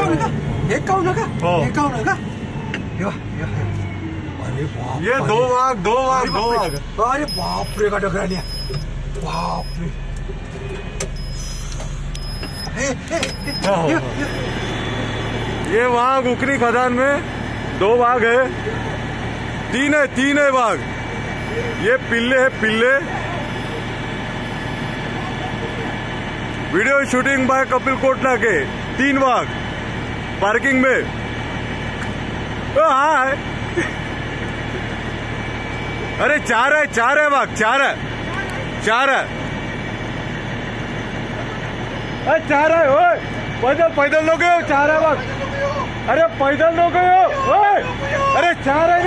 का का का बाप ये दो दो दो. अरे का हे, हो, हो, हे, हो. हे. ये वाघ उकरी खदान में दो बाघ है तीन है तीन है बाघ ये पिल्ले है पिल्ले video shooting by Kapil Kotla के तीन वाघ पार्किंग में। हाँ अरे, चार है चार है वाघ चार है। चार है। अरे, चार है, ओए। पैदल पैदल लोग हो, चार है वाघ अरे, पैदल लोग हो, ओए। अरे, चार है